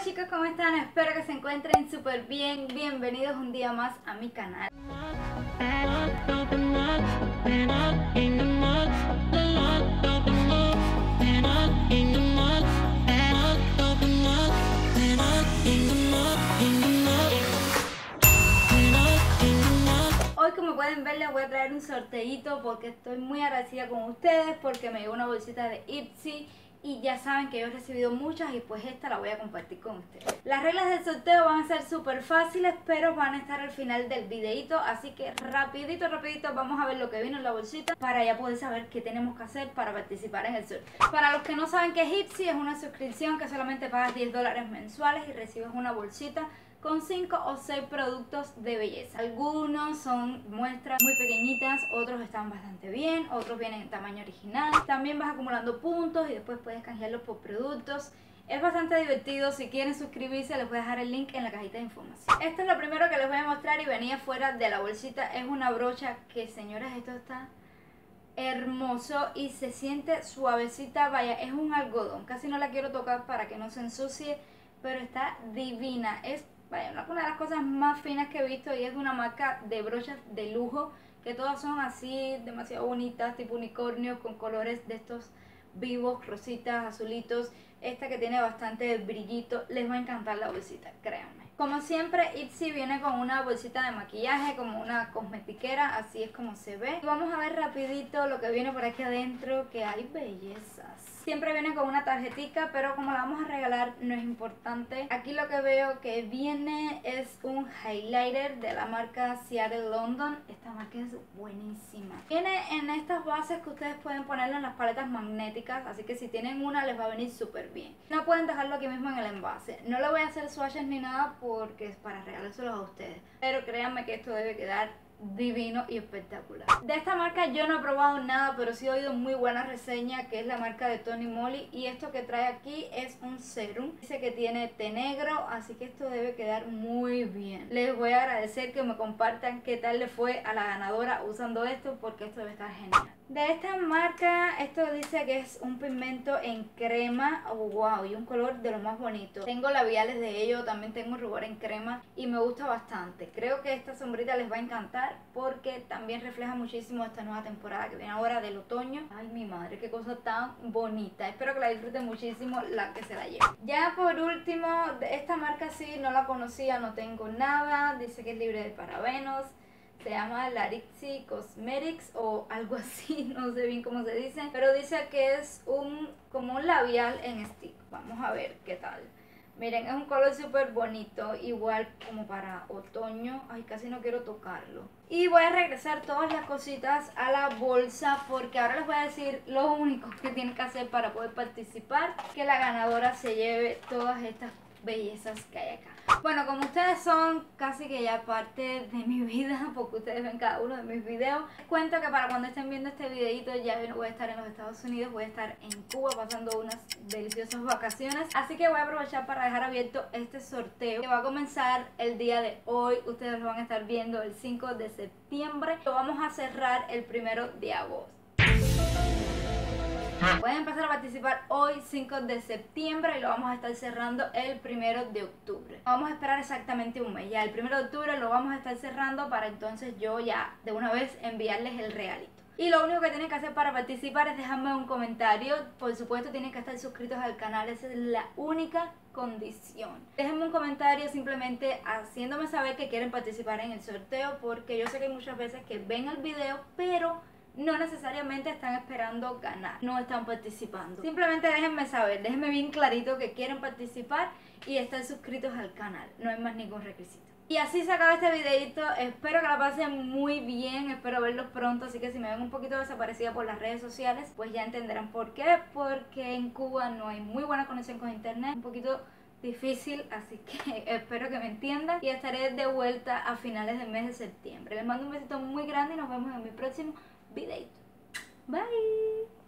Hola chicos, ¿cómo están? Espero que se encuentren súper bien. Bienvenidos un día más a mi canal. Hoy como pueden ver les voy a traer un sorteito porque estoy muy agradecida con ustedes porque me llegó una bolsita de Ipsy y ya saben que yo he recibido muchas y pues esta la voy a compartir con ustedes. Las reglas del sorteo van a ser súper fáciles pero van a estar al final del videito así que rapidito rapidito vamos a ver lo que vino en la bolsita para ya poder saber qué tenemos que hacer para participar en el sorteo. Para los que no saben qué es Ipsy es una suscripción que solamente pagas 10 dólares mensuales y recibes una bolsita con 5 o 6 productos de belleza. Algunos son muestras muy pequeñitas, otros están bastante bien, otros vienen en tamaño original. También vas acumulando puntos y después puedes canjearlos por productos. Es bastante divertido, si quieren suscribirse les voy a dejar el link en la cajita de información. Esto es lo primero que les voy a mostrar y venía fuera de la bolsita. Es una brocha que señoras esto está hermoso y se siente suavecita, vaya, es un algodón. Casi no la quiero tocar para que no se ensucie, pero está divina. Es Vaya, una de las cosas más finas que he visto y es una marca de brochas de lujo que todas son así demasiado bonitas, tipo unicornio con colores de estos vivos, rositas, azulitos. Esta que tiene bastante brillito, les va a encantar la bolsita, créanme. Como siempre, Ipsy viene con una bolsita de maquillaje, como una cosmetiquera, así es como se ve. Y vamos a ver rapidito lo que viene por aquí adentro, que hay bellezas. Siempre viene con una tarjetita, pero como la vamos a regalar no es importante. Aquí lo que veo que viene es un highlighter de la marca Seattle London. Esta marca es buenísima. Viene en estas bases que ustedes pueden ponerle en las paletas magnéticas, así que si tienen una les va a venir súper bien. No pueden dejarlo aquí mismo en el envase. No le voy a hacer swatches ni nada porque es para regalárselos a ustedes. Pero créanme que esto debe quedar divino y espectacular. De esta marca yo no he probado nada, pero sí he oído muy buenas reseñas, que es la marca de Tony Moly. Y esto que trae aquí es un serum. Dice que tiene té negro, así que esto debe quedar muy bien. Les voy a agradecer que me compartan qué tal le fue a la ganadora usando esto, porque esto debe estar genial. De esta marca, esto dice que es un pigmento en crema, wow, y un color de lo más bonito. Tengo labiales de ello, también tengo rubor en crema y me gusta bastante. Creo que esta sombrita les va a encantar porque también refleja muchísimo esta nueva temporada que viene ahora del otoño. Ay, mi madre, qué cosa tan bonita. Espero que la disfruten muchísimo la que se la lleve. Ya por último, esta marca sí, no la conocía, no tengo nada. Dice que es libre de parabenos se llama Larixi Cosmetics o algo así, no sé bien cómo se dice, pero dice que es un como un labial en stick. Vamos a ver qué tal. Miren, es un color súper bonito, igual como para otoño. Ay, casi no quiero tocarlo. Y voy a regresar todas las cositas a la bolsa porque ahora les voy a decir lo único que tienen que hacer para poder participar. Que la ganadora se lleve todas estas bellezas que hay acá. Bueno, como ustedes son casi que ya parte de mi vida, porque ustedes ven cada uno de mis videos, cuento que para cuando estén viendo este videito ya voy a estar en los Estados Unidos, voy a estar en Cuba pasando unas deliciosas vacaciones, así que voy a aprovechar para dejar abierto este sorteo que va a comenzar el día de hoy, ustedes lo van a estar viendo el 5 de septiembre, lo vamos a cerrar el primero de agosto. Pueden empezar a participar hoy 5 de septiembre y lo vamos a estar cerrando el 1 de octubre. Vamos a esperar exactamente un mes. Ya el 1 de octubre lo vamos a estar cerrando para entonces yo ya de una vez enviarles el realito. Y lo único que tienen que hacer para participar es dejarme un comentario. Por supuesto tienen que estar suscritos al canal, esa es la única condición. Déjenme un comentario simplemente haciéndome saber que quieren participar en el sorteo porque yo sé que hay muchas veces que ven el video pero no necesariamente están esperando ganar, no están participando. Simplemente déjenme saber, déjenme bien clarito que quieren participar y están suscritos al canal, no hay más ningún requisito. Y así se acaba este videito, espero que la pasen muy bien, espero verlos pronto, así que si me ven un poquito desaparecida por las redes sociales, pues ya entenderán por qué, porque en Cuba no hay muy buena conexión con internet, un poquito difícil, así que espero que me entiendan y estaré de vuelta a finales del mes de septiembre. Les mando un besito muy grande y nos vemos en mi próximo videito. Bye!